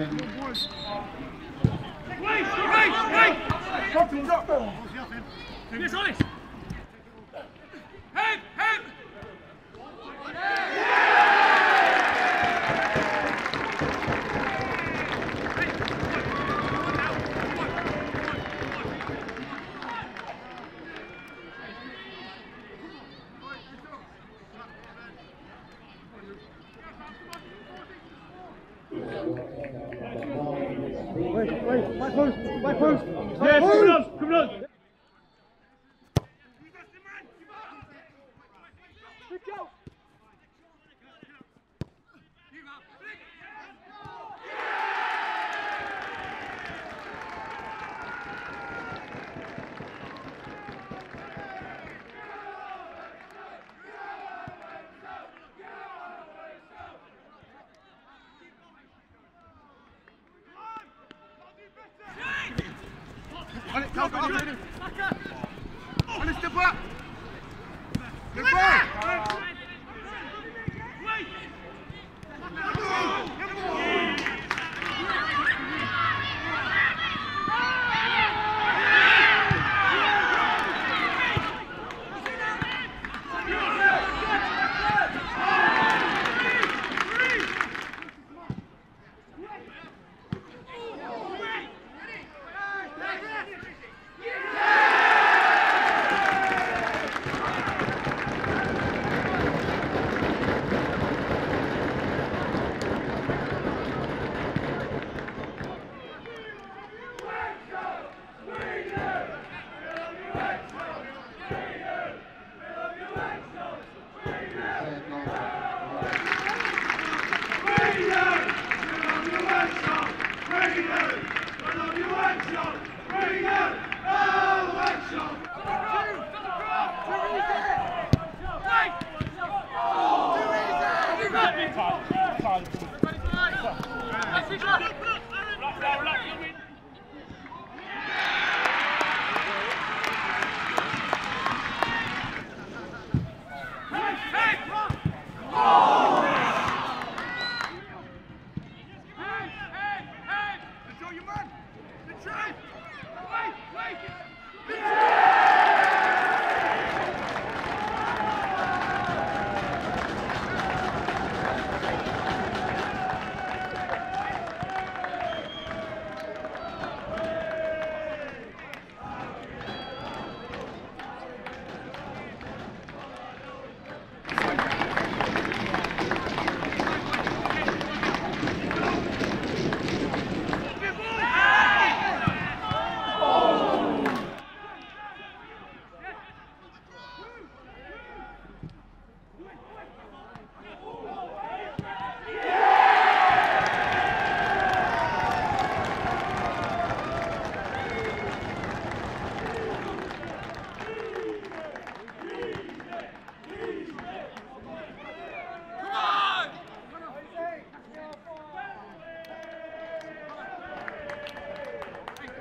James Dixon. Yes, honest. Head, Wait, wait, my post, my post. Yes,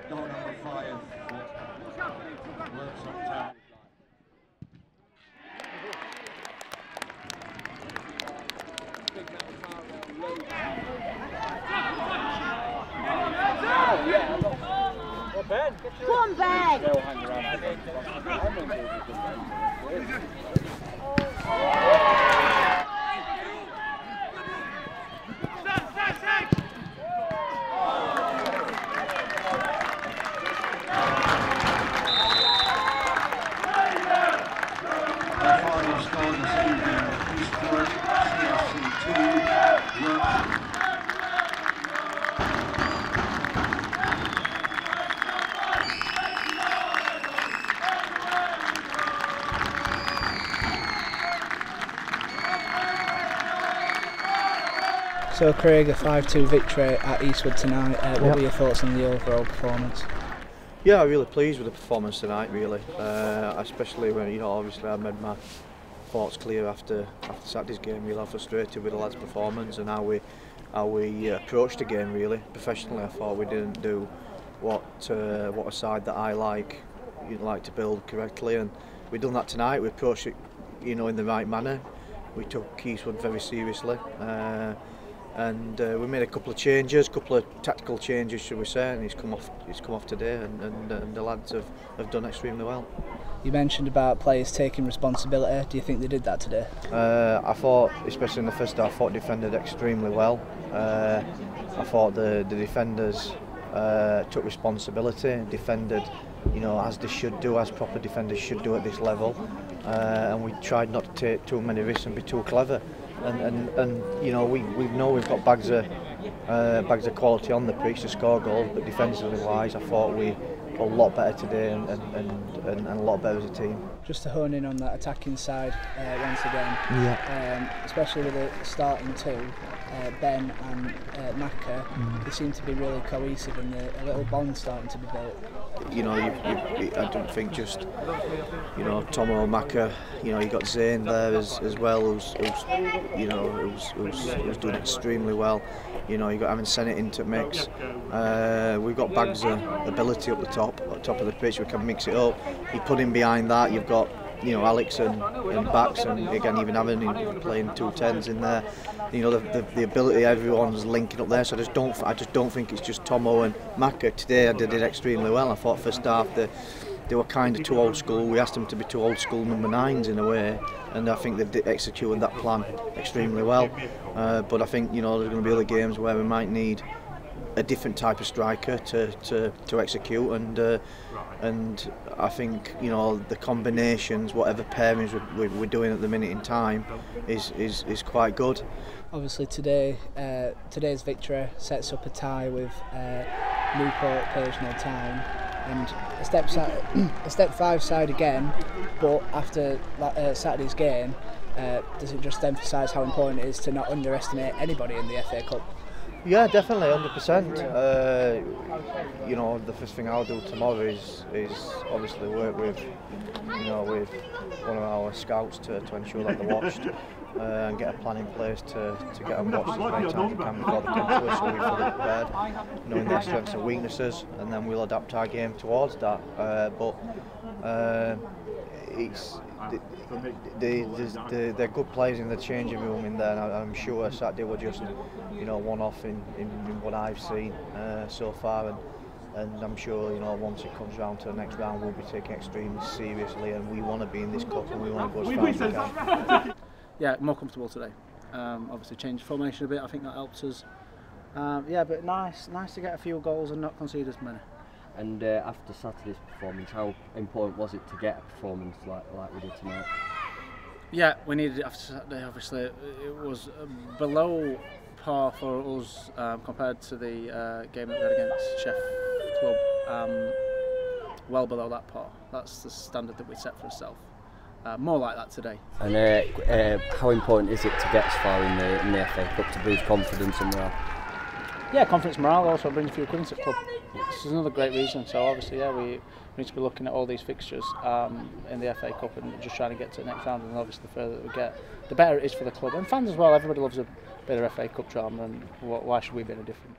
Goal number five. Works on. Come on, Ben. So, Craig, a 5 2 victory at Eastwood tonight. Uh, what Yep. were your thoughts on the overall performance? Yeah, I'm really pleased with the performance tonight. Really, uh, especially when you know, obviously, I made my thoughts clear after after Saturday's game. Really, I'm frustrated with the lads' performance and how we how we uh, approached the game. Really, professionally, I thought we didn't do what uh, what a side that I like you know, like to build correctly, and we've done that tonight. We approached it, you know, in the right manner. We took Eastwood very seriously. Uh, and uh, we made a couple of changes, a couple of tactical changes, should we say, and he's come off. He's come off today, and, and, and the lads have, have done extremely well. You mentioned about players taking responsibility. Do you think they did that today? Uh, I thought, especially in the first half, I thought defended extremely well. Uh, I thought the the defenders uh, took responsibility, defended, you know, as they should do, as proper defenders should do at this level, uh, and we tried not to take too many risks and be too clever. and, and, and you know we, we know we've got bags of uh, bags of quality on the pitch to score goals, but defensively wise, I thought we a lot better today and, and, and, and, a lot better as a team. Just to hone in on that attacking side uh, once again, yeah. um, especially with the starting two, uh, Ben and uh, Maka, Mm. they seem to be really cohesive and the, a little bond starting to be built. you know, you, you, I don't think just, you know, Tomo Maka, you know, you got Zane there as, as well, who's, who's you know, who's, who's, who's doing extremely well. You know, you've got having Senate into mix. Uh, we've got bags of ability up the top, at the top of the pitch. We can mix it up. You put in behind that, you've got, you know Alex and, and Bax and again even having playing two tens in there you know the, the, the ability everyone's linking up there so I just don't I just don't think it's just Tomo and Maka today I did it extremely well. I thought first half the they were kind of too old school. We asked them to be too old school number nines in a way and I think they've executed that plan extremely well. Uh, but I think you know there's going to be other games where we might need a different type of striker to, to, to execute and uh, and I think you know the combinations whatever pairings we- we- we're doing at the minute in time is, is, is quite good Obviously today, uh, today's victory sets up a tie with uh, Newport Pagnell Town and a step si- a step five side again. But after uh, Saturday's game, uh, does it just emphasise how important it is to not underestimate anybody in the FA Cup? Yeah, definitely, hundred percent. Uh, You know, the first thing I'll do tomorrow is is obviously work with, you know, with one of our scouts to, to ensure that they're watched uh, and get a plan in place to, to get them watched as many times as we can before they come to us, so we're fully prepared, knowing their strengths and weaknesses, and then we'll adapt our game towards that. Uh, but uh, it's the, the, the, the, they're good players in the changing room in there, and I- I'm sure Saturday were just, you know, one off in, in, in what I've seen uh, so far, and and I'm sure you know once it comes round to the next round, we'll be taking extremely seriously, and we want to be in this cup, and we want to go as far as we can. yeah, more comfortable today. Um, obviously, changed formation a bit. I think that helps us. Um, yeah, but nice, nice to get a few goals and not concede as many. And uh, after Saturday's performance, how important was it to get a performance like, like we did tonight? Yeah, we needed it after Saturday. Obviously, it was below par for us um, compared to the uh, game that we had against Chef Club. Um, well below that par. That's the standard that we set for ourselves. Uh, more like that today. And uh, uh, how important is it to get as far in the, in the FA Cup to boost confidence and morale? Yeah, confidence morale also brings you a few quid club. is another great reason. So obviously, yeah, we need to be looking at all these fixtures um, in the FA Cup and just trying to get to the next round. And obviously, the further that we get, the better it is for the club and fans as well. Everybody loves a bit of FA Cup drama, and why should we be any different?